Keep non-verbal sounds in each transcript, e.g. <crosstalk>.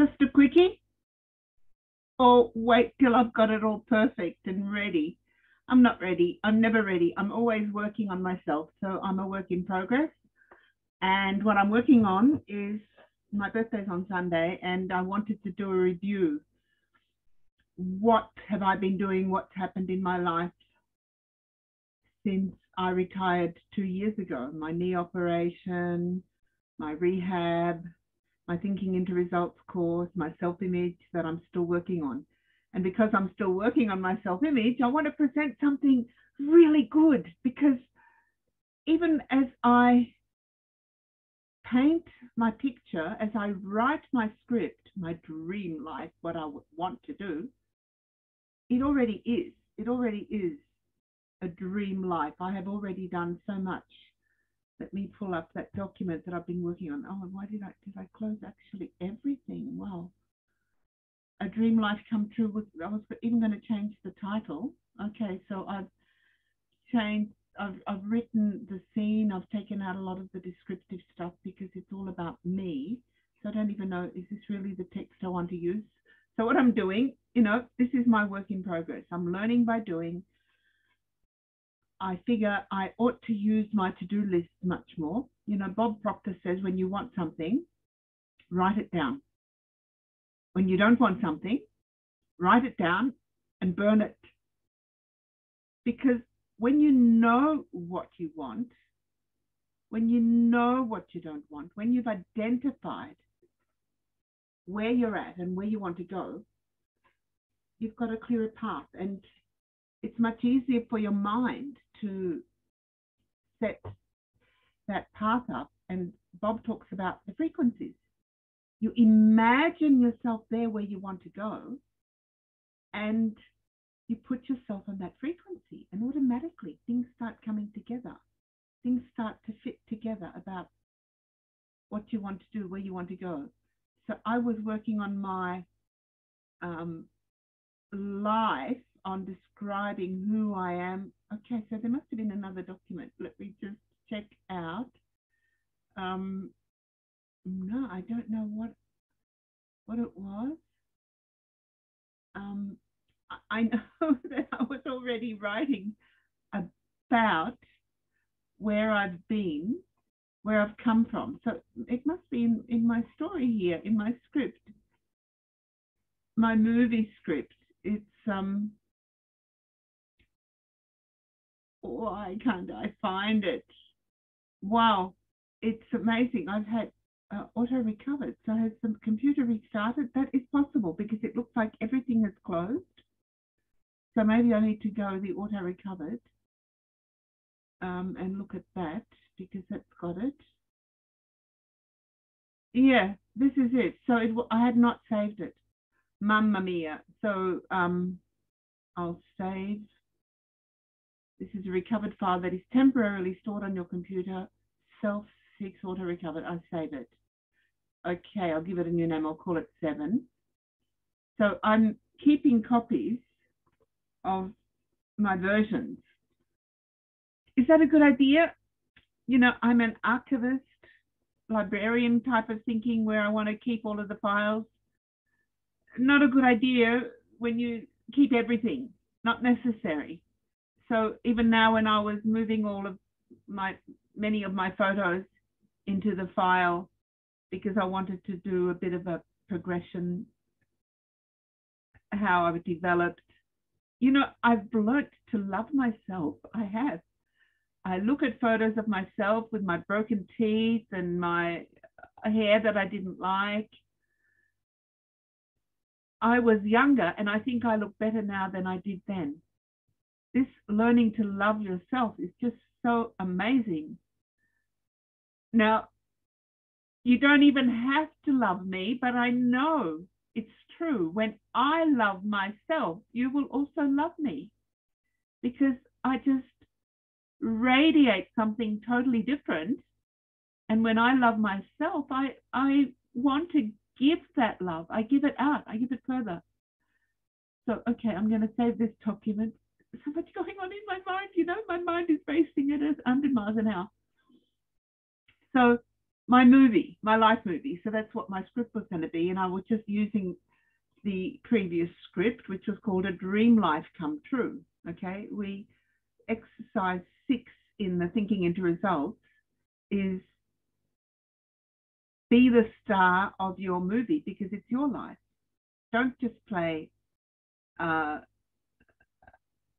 just a quickie or wait till I've got it all perfect and ready. I'm not ready. I'm never ready. I'm always working on myself. So I'm a work in progress. And what I'm working on is my birthday's on Sunday, and I wanted to do a review. What have I been doing? What's happened in my life since I retired two years ago? My knee operation, my rehab, my Thinking into Results course, my self image that I'm still working on. And because I'm still working on my self image, I want to present something really good because even as I paint my picture, as I write my script, my dream life, what I want to do, it already is. It already is a dream life. I have already done so much. Let me pull up that document that I've been working on. Oh, and why did I did I close actually everything? Wow. A dream life come true was I was even going to change the title. Okay, so I've changed I've, I've written the scene, I've taken out a lot of the descriptive stuff because it's all about me. So I don't even know, is this really the text I want to use? So what I'm doing, you know, this is my work in progress. I'm learning by doing. I figure I ought to use my to-do list much more. You know, Bob Proctor says when you want something, write it down. When you don't want something, write it down and burn it. Because when you know what you want, when you know what you don't want, when you've identified where you're at and where you want to go, you've got a clearer path. And it's much easier for your mind to set that path up. And Bob talks about the frequencies. You imagine yourself there where you want to go, and you put yourself on that frequency and automatically things start coming together. Things start to fit together about what you want to do, where you want to go. So I was working on my um, life on describing who I am. Okay, so there must have been another document. Let me just check out. Um, no, I don't know what what it was. Um, I <laughs> know that I was already writing about where I've been, where I've come from. So it must be in, in my story here, in my script, my movie script. It's um. Why can't I find it? Wow, it's amazing. I've had uh, auto recovered. So has the computer restarted? That is possible because it looks like everything is closed. So maybe I need to go the auto recovered um, and look at that because that's got it. Yeah, this is it. So it, I had not saved it. Mamma mia. So um, I'll save. This is a recovered file that is temporarily stored on your computer. Self six auto recovered. I save it. Okay, I'll give it a new name. I'll call it seven. So I'm keeping copies of my versions. Is that a good idea? You know, I'm an archivist, librarian type of thinking where I want to keep all of the files. Not a good idea when you keep everything, not necessary. So even now when I was moving all of my, many of my photos into the file because I wanted to do a bit of a progression, how I've developed you know, I've learnt to love myself. I have. I look at photos of myself with my broken teeth and my hair that I didn't like. I was younger and I think I look better now than I did then. This learning to love yourself is just so amazing. Now, you don't even have to love me, but I know it's true. When I love myself, you will also love me because I just radiate something totally different. And when I love myself, I, I want to give that love. I give it out, I give it further. So, okay, I'm going to save this document. So much going on in my mind, you know, my mind is racing at 100 miles an hour. So, my movie, my life movie. So that's what my script was going to be. And I was just using the previous script, which was called A Dream Life Come True. Okay, we exercise six in the Thinking into Results is be the star of your movie because it's your life. Don't just play uh,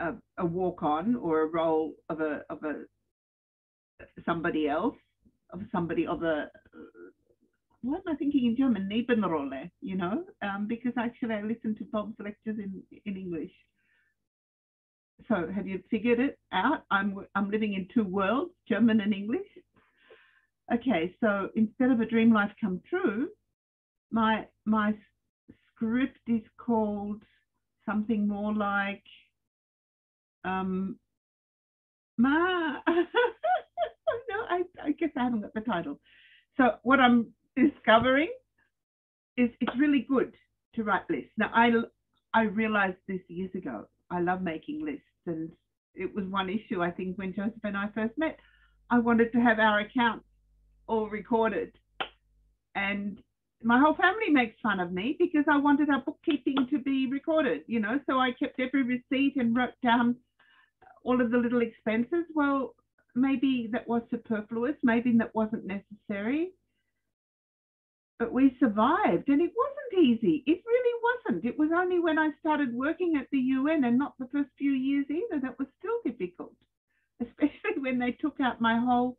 a, a walk on or a role of a of a somebody else of somebody of a what am I thinking in German? Nebenrolle, you know, um, because actually I listen to Bob's lectures in, in English. So have you figured it out? I'm I'm living in two worlds, German and English. Okay, so instead of a dream life come true, my my script is called something more like um ma <laughs> no I, I guess I haven't got the title. So what I'm discovering is it's really good to write lists. Now I I realized this years ago. I love making lists and it was one issue I think when Joseph and I first met. I wanted to have our accounts all recorded. And my whole family makes fun of me because I wanted our bookkeeping to be recorded, you know, so I kept every receipt and wrote down all of the little expenses. Well, maybe that was superfluous, maybe that wasn't necessary. But we survived and it wasn't easy. It really wasn't. It was only when I started working at the UN and not the first few years either that was still difficult, <laughs> especially when they took out my whole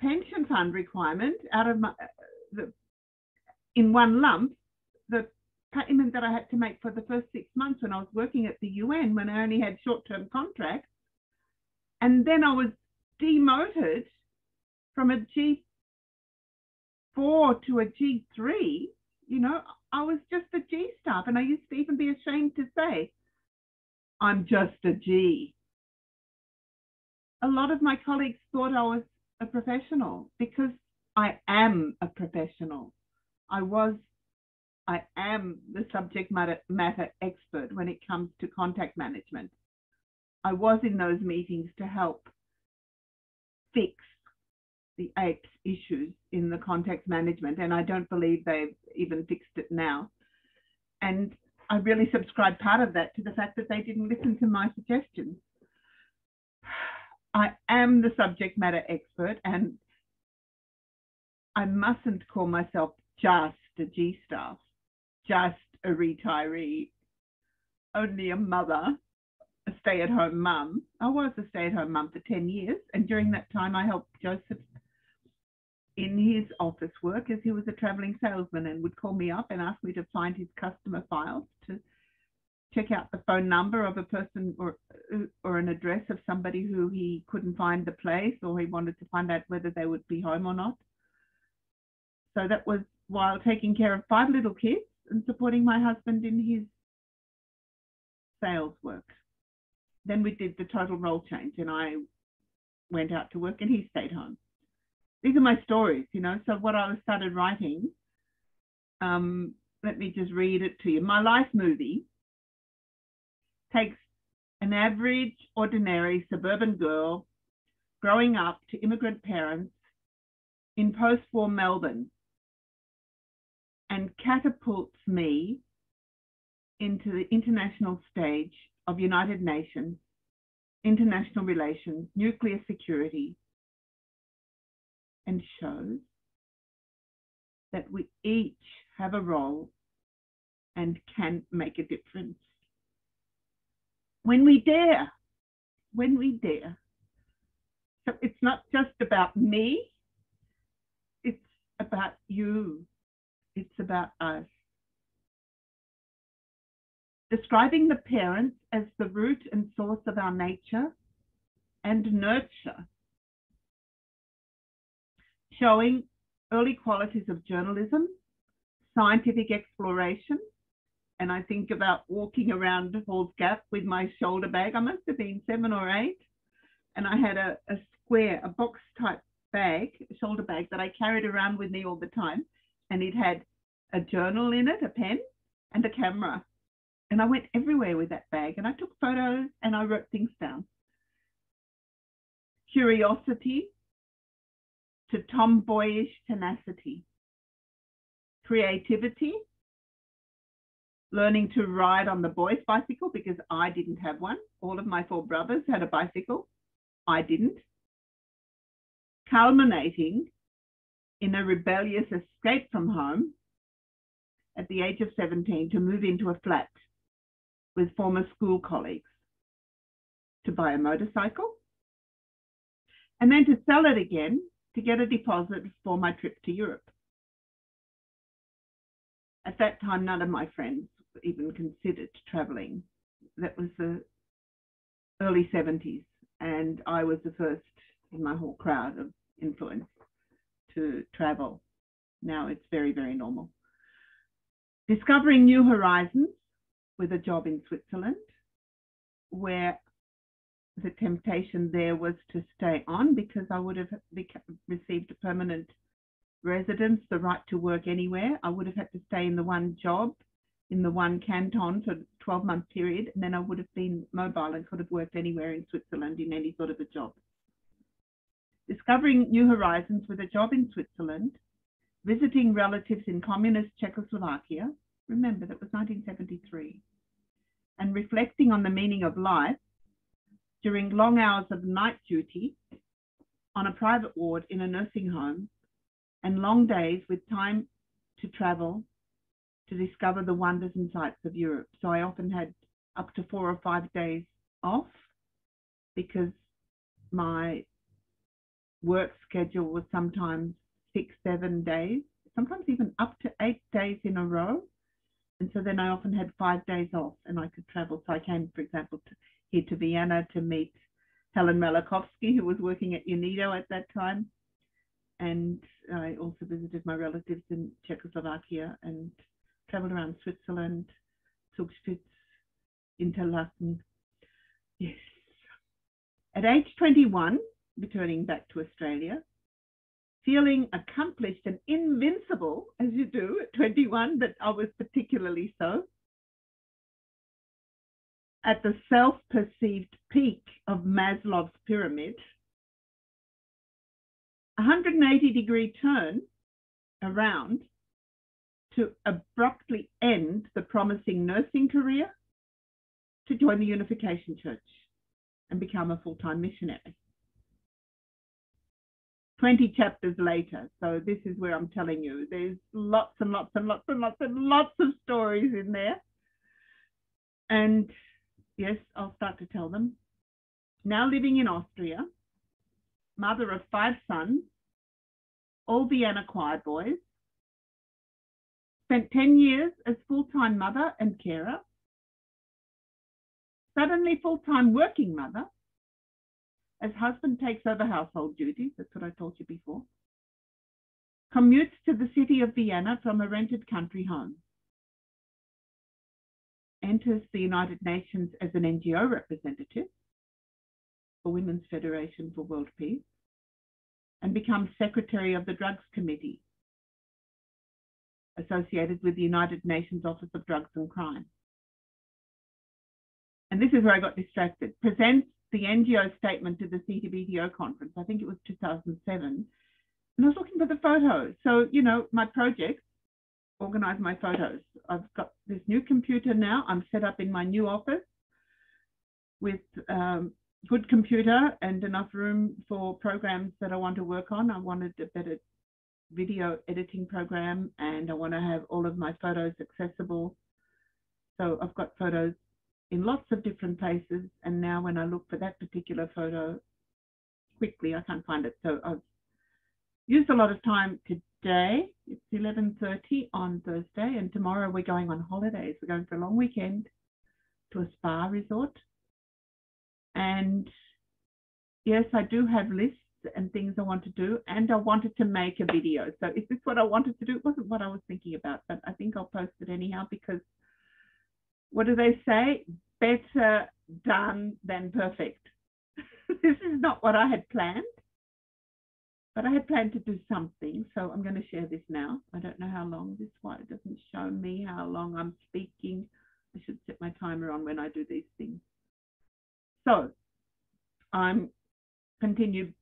pension fund requirement out of my, uh, the, in one lump, payment that I had to make for the first six months when I was working at the UN when I only had short term contracts. And then I was demoted from a G4 to a G3. You know, I was just a G staff, and I used to even be ashamed to say, I'm just a G. A lot of my colleagues thought I was a professional because I am a professional. I was, I am the subject matter, matter expert when it comes to contact management. I was in those meetings to help fix the APES issues in the contact management, and I don't believe they've even fixed it now. And I really subscribe part of that to the fact that they didn't listen to my suggestions. I am the subject matter expert and I mustn't call myself just a G staff, just a retiree, only a mother, a stay at home mum. I was a stay at home mum for 10 years, and during that time, I helped Joseph in his office work as he was a traveling salesman and would call me up and ask me to find his customer files to check out the phone number of a person or or an address of somebody who he couldn't find the place or he wanted to find out whether they would be home or not. So that was while taking care of five little kids and supporting my husband in his sales work. Then we did the total role change and I went out to work and he stayed home. These are my stories, you know. So what I started writing, um, let me just read it to you. My life movie takes an average, ordinary suburban girl growing up to immigrant parents in post war Melbourne and catapults me into the international stage of United Nations, international relations, nuclear security, and shows that we each have a role and can make a difference when we dare, when we dare. So it's not just about me, it's about you, about us. Describing the parents as the root and source of our nature and nurture. Showing early qualities of journalism, scientific exploration, and I think about walking around Halls Gap with my shoulder bag. I must have been seven or eight. And I had a, a square, a box type bag, shoulder bag that I carried around with me all the time. And it had a journal in it, a pen, and a camera. And I went everywhere with that bag and I took photos and I wrote things down. Curiosity, to tomboyish tenacity, creativity, learning to ride on the boys' bicycle because I didn't have one. All of my four brothers had a bicycle. I didn't. Culminating in a rebellious escape from home at the age of 17 to move into a flat with former school colleagues to buy a motorcycle and then to sell it again to get a deposit for my trip to Europe. At that time, none of my friends even considered traveling. That was the early 70s, and I was the first in my whole crowd of influence to travel. Now it's very, very normal. Discovering new horizons with a job in Switzerland, where the temptation there was to stay on because I would have received a permanent residence, the right to work anywhere. I would have had to stay in the one job in the one canton for a 12 month period, and then I would have been mobile and could have worked anywhere in Switzerland in any sort of a job. Discovering new horizons with a job in Switzerland, visiting relatives in communist Czechoslovakia, remember that was 1973, and reflecting on the meaning of life during long hours of night duty on a private ward in a nursing home and long days with time to travel to discover the wonders and sights of Europe. So I often had up to four or five days off because my work schedule was sometimes six, seven days, sometimes even up to eight days in a row. And so then I often had five days off and I could travel. So I came, for example, to, here to Vienna to meet Helen Malachowski, who was working at UNIDO at that time. And I also visited my relatives in Czechoslovakia and traveled around Switzerland, Zugspitz, Interlaken. Yes. At age 21, returning back to Australia, feeling accomplished and invincible, as you do at 21, but I was particularly so, at the self perceived peak of Maslow's pyramid, 180 degree turn around to abruptly end the promising nursing career to join the Unification Church and become a full time missionary. 20 chapters later. So, this is where I'm telling you there's lots and lots and lots and lots and lots of stories in there. And yes, I'll start to tell them. Now living in Austria, mother of five sons, all Vienna choir boys, spent 10 years as full-time mother and carer, suddenly full-time working mother, as husband takes over household duties, that's what I told you before, commutes to the city of Vienna from a rented country home enters the United Nations as an NGO representative for Women's Federation for World Peace and becomes Secretary of the Drugs Committee associated with the United Nations Office of Drugs and Crime. And this is where I got distracted. Presents the NGO statement to the CTBTO conference. I think it was 2007. And I was looking for the photos. So, you know, my project organize my photos. I've got this new computer now. I'm set up in my new office with um, good computer and enough room for programs that I want to work on. I wanted a better video editing program and I want to have all of my photos accessible. So I've got photos in lots of different places and now when I look for that particular photo quickly I can't find it. So I've used a lot of time today. It's 11.30 on Thursday and tomorrow we're going on holidays. We're going for a long weekend to a spa resort. And yes, I do have lists and things I want to do and I wanted to make a video. So is this what I wanted to do? It wasn't what I was thinking about, but I think I'll post it anyhow because what do they say? Better done than perfect. <laughs> this is not what I had planned but I had planned to do something, so I'm going to share this now. I don't know how long this one, it doesn't show me how long I'm speaking. I should set my timer on when I do these things. So I'm continue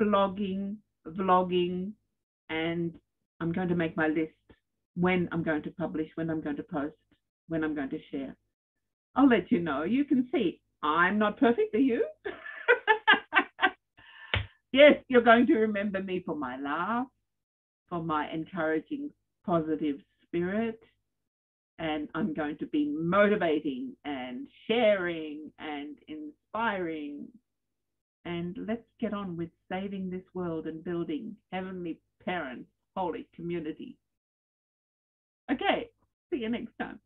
blogging, vlogging, and I'm going to make my list when I'm going to publish, when I'm going to post, when I'm going to share. I'll let you know. You can see I'm not perfect, are you? <laughs> yes, you're going to remember me for my laugh, for my encouraging, positive spirit. And I'm going to be motivating and sharing and inspiring. And let's get on with saving this world and building heavenly parents, holy community. Okay, see you next time.